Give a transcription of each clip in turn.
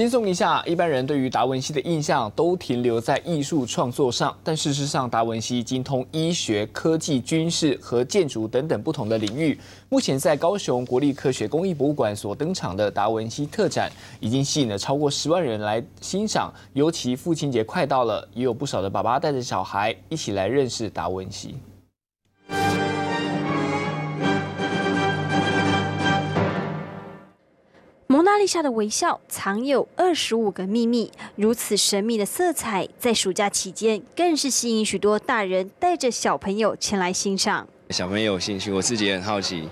轻松一下，一般人对于达文西的印象都停留在艺术创作上，但事实上，达文西精通医学、科技、军事和建筑等等不同的领域。目前在高雄国立科学工艺博物馆所登场的达文西特展，已经吸引了超过十万人来欣赏。尤其父亲节快到了，也有不少的爸爸带着小孩一起来认识达文西。蒙娜丽莎的微笑藏有二十五个秘密，如此神秘的色彩，在暑假期间更是吸引许多大人带着小朋友前来欣赏。小朋友有兴趣，我自己也很好奇，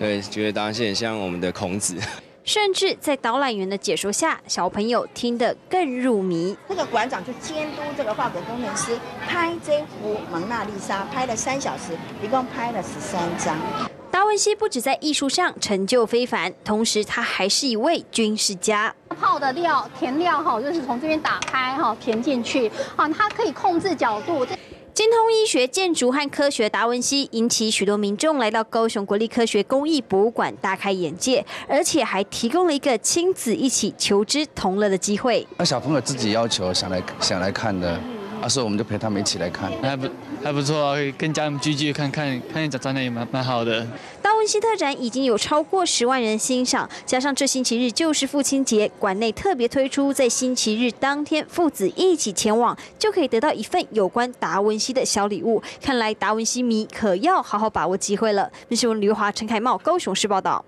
对，觉得达文西很像我们的孔子。甚至在导览员的解说下，小朋友听得更入迷。那个馆长就监督这个画格工程师拍这幅蒙娜丽莎，拍了三小时，一共拍了十三张。达文西不止在艺术上成就非凡，同时他还是一位军事家。泡的料填料哈，就是从这边打开哈，填进去啊，它可以控制角度。精通医学、建筑和科学，达文西引起许多民众来到高雄国立科学工艺博物馆大开眼界，而且还提供了一个亲子一起求知同乐的机会。那小朋友自己要求想来想来看的。啊，所以我们就陪他们一起来看，还不还不错，可以跟家人聚聚看看，看一展展览也蛮蛮好的。达文西特展已经有超过十万人欣赏，加上这星期日就是父亲节，馆内特别推出在星期日当天父子一起前往，就可以得到一份有关达文西的小礼物。看来达文西迷可要好好把握机会了。日新闻刘华、陈凯茂高雄市报道。